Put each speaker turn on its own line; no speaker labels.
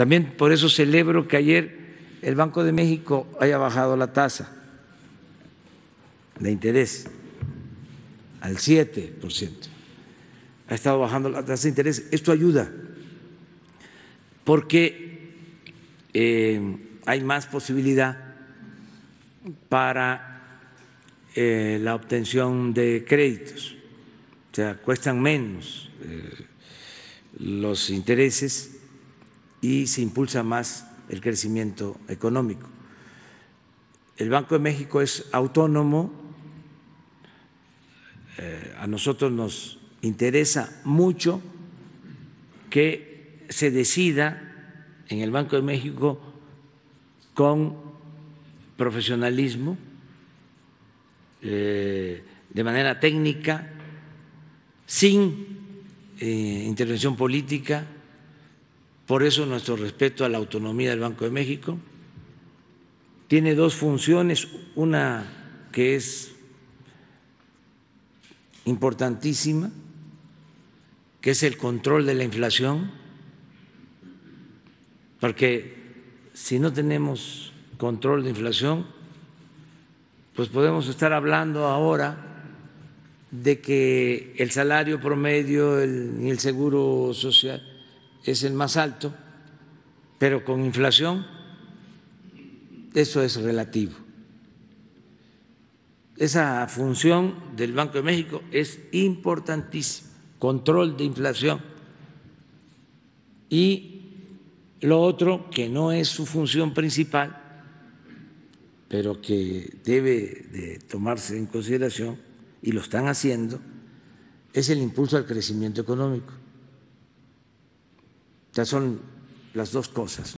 También por eso celebro que ayer el Banco de México haya bajado la tasa de interés al 7%. Ha estado bajando la tasa de interés. Esto ayuda porque eh, hay más posibilidad para eh, la obtención de créditos, o sea, cuestan menos eh, los intereses y se impulsa más el crecimiento económico. El Banco de México es autónomo, eh, a nosotros nos interesa mucho que se decida en el Banco de México con profesionalismo, eh, de manera técnica, sin eh, intervención política, por eso nuestro respeto a la autonomía del Banco de México. Tiene dos funciones, una que es importantísima, que es el control de la inflación, porque si no tenemos control de inflación, pues podemos estar hablando ahora de que el salario promedio y el seguro social es el más alto, pero con inflación eso es relativo. Esa función del Banco de México es importantísima, control de inflación. Y lo otro, que no es su función principal, pero que debe de tomarse en consideración, y lo están haciendo, es el impulso al crecimiento económico. Son las dos cosas.